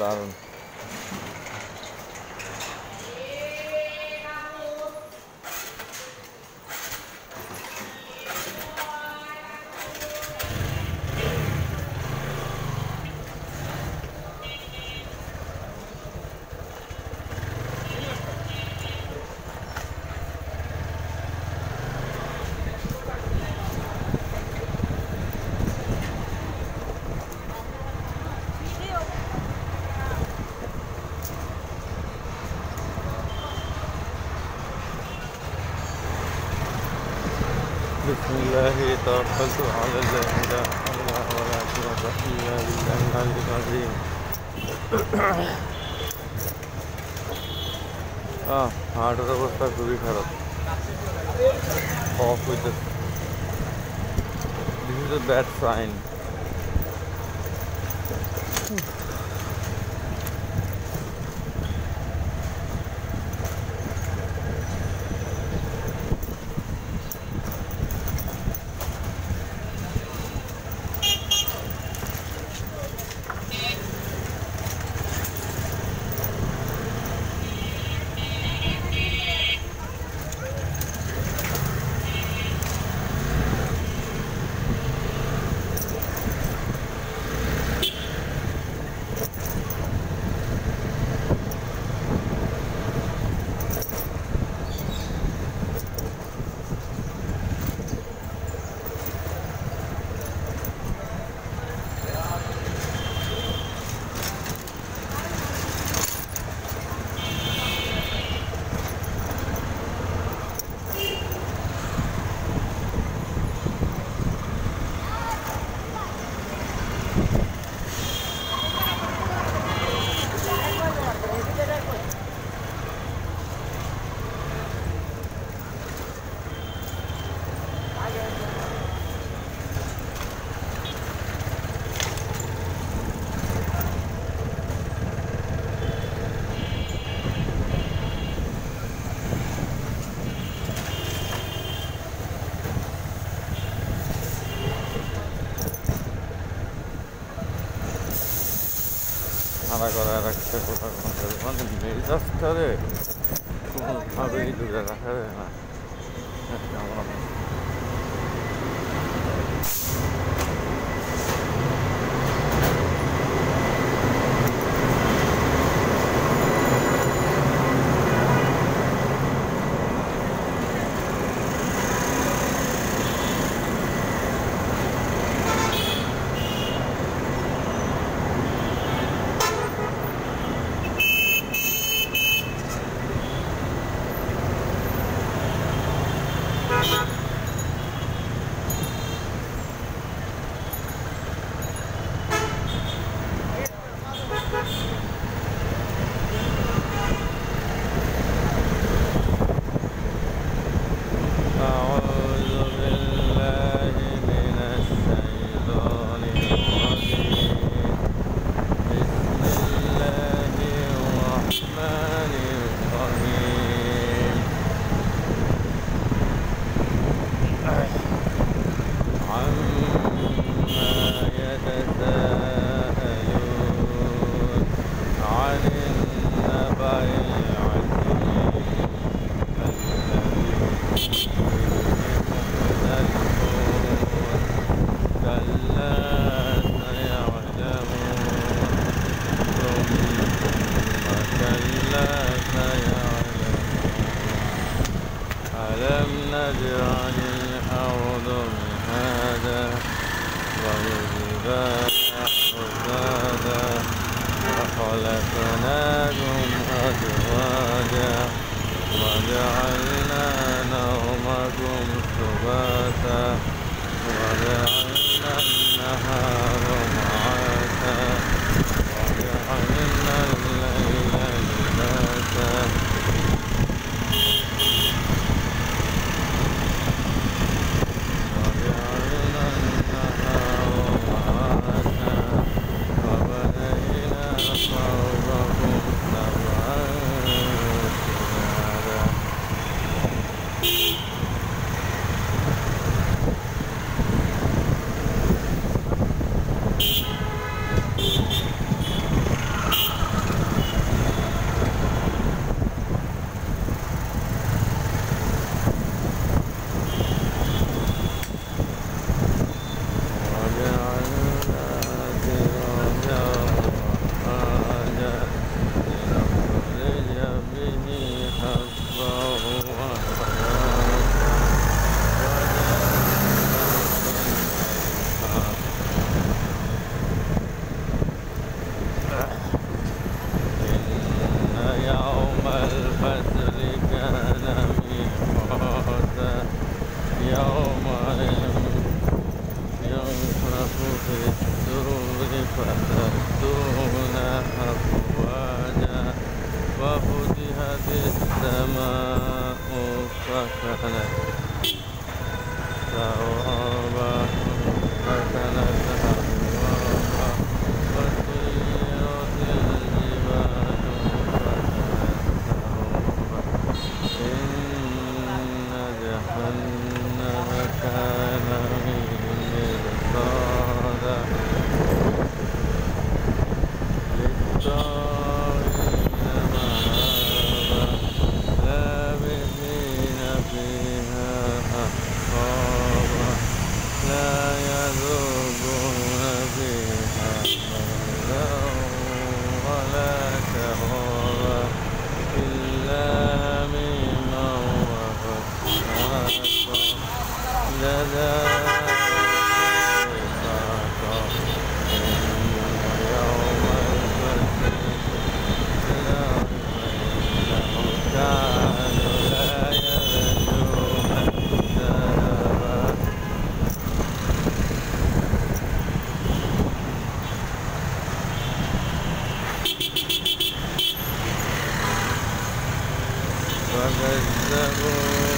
andaron. بالله توكلت على الله لا حول ولا قوة إلا بالله العلي العظيم আহ হার্টের অবস্থা খুবই খারাপ অফ হইতেছে this is a bad sign だからだけど、まず目指すかで、この壁に出たらかでな。وجعلنا نومكم سباتا وجعلنا النهار معاشا وجعلنا ثوابا وكذبوا